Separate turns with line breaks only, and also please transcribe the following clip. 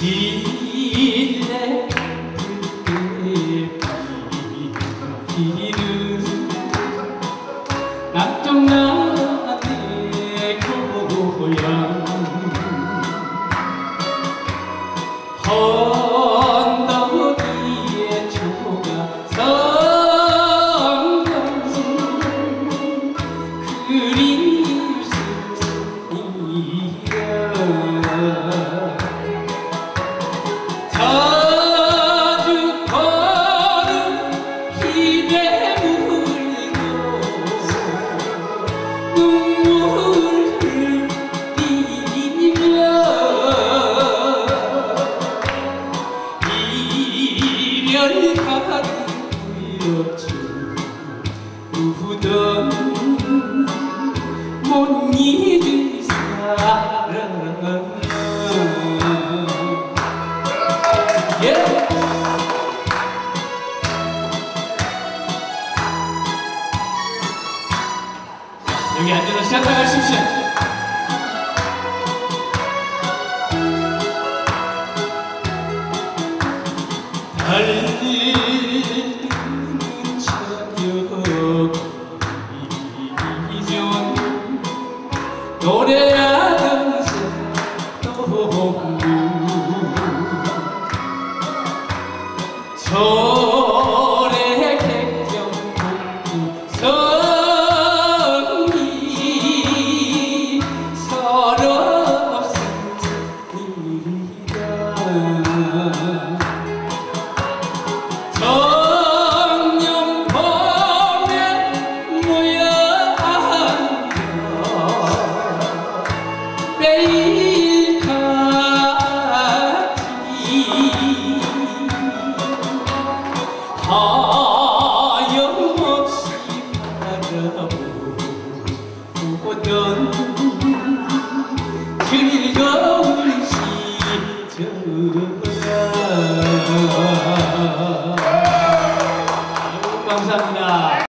일레 피는 낙정 나의 고향 언덕 위에 조가 성강 그리 여기 앉아서 시작하십시오. 달리는 저녁 이전 노래하면서 동 서럽습니다